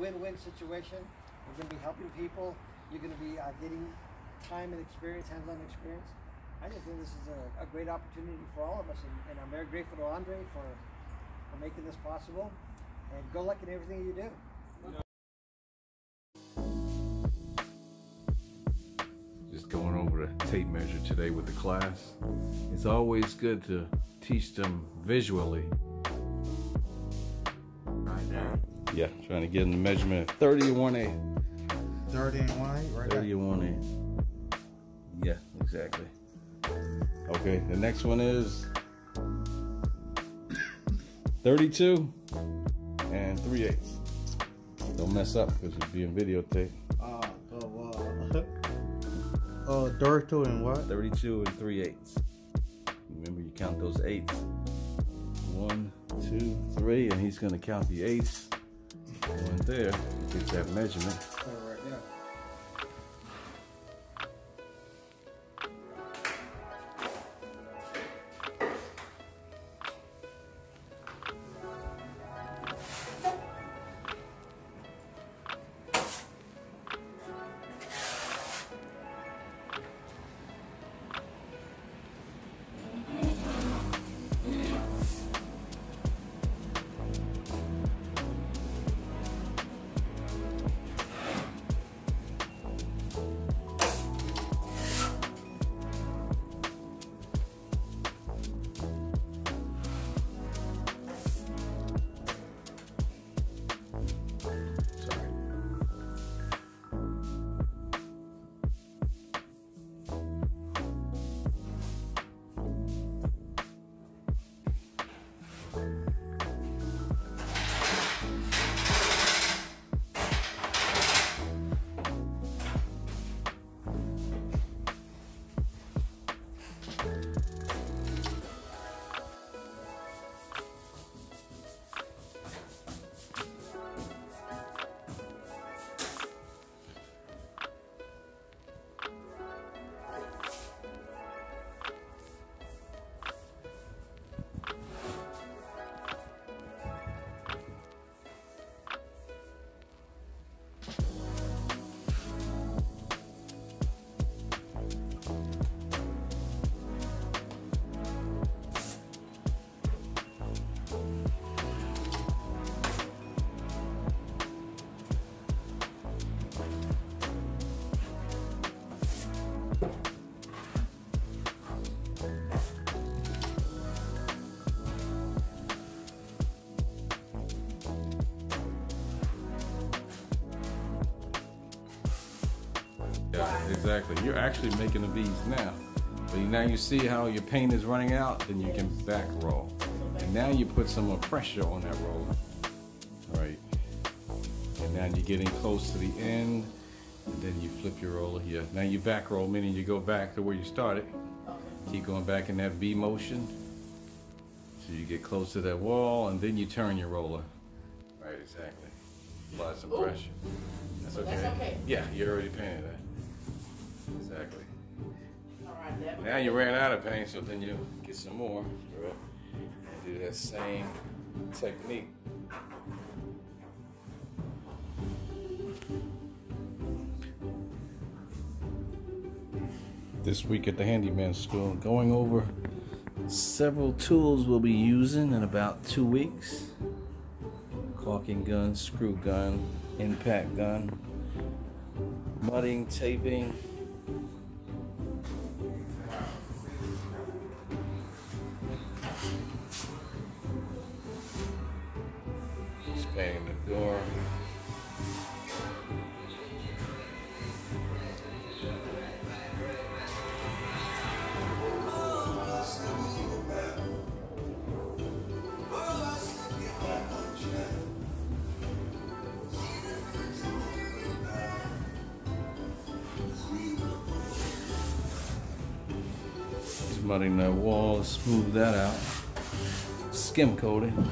win-win situation. We're going to be helping people. You're going to be uh, getting time and experience, hands-on experience. I just think this is a, a great opportunity for all of us, and, and I'm very grateful to Andre for, for making this possible. And good luck in everything you do. Just going over the tape measure today with the class. It's always good to teach them visually. Right there. Yeah, trying to get in the measurement of 30 and 1 8. 30 and 1 8, right 30 and 1 8. Yeah, exactly. Okay, the next one is 32 and 3 eighths. Don't mess up because you're being videotaped. Uh, oh, uh, uh, 32 and what? 32 and 3 eighths. Remember, you count those eighths. One, two, three, and he's going to count the eighths. One there, get that measurement. Oh, Exactly. You're actually making the beads now. But now you see how your paint is running out, then you can back roll. And now you put some more pressure on that roller. Right. And now you're getting close to the end, and then you flip your roller here. Now you back roll, meaning you go back to where you started. Keep going back in that V motion. So you get close to that wall, and then you turn your roller. Right, exactly. Apply some Ooh. pressure. That's okay. That's okay. Yeah, you're already painted that. Exactly. All right, Now you ran out of paint, so then you get some more. Right? And do that same technique. This week at the handyman school, going over several tools we'll be using in about two weeks. Caulking gun, screw gun, impact gun, mudding, taping, Painting the door. Just mudding that wall, smooth that out. Skim coating.